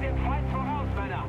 dem Feind voraus, Männer.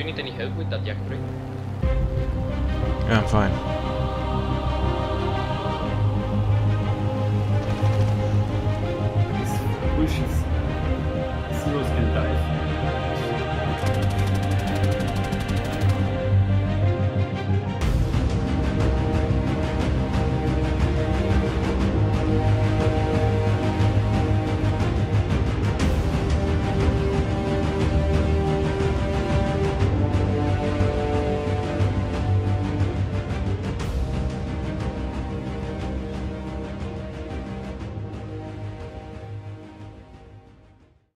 you need any help with that jack tree? Yeah, I'm fine. This bushes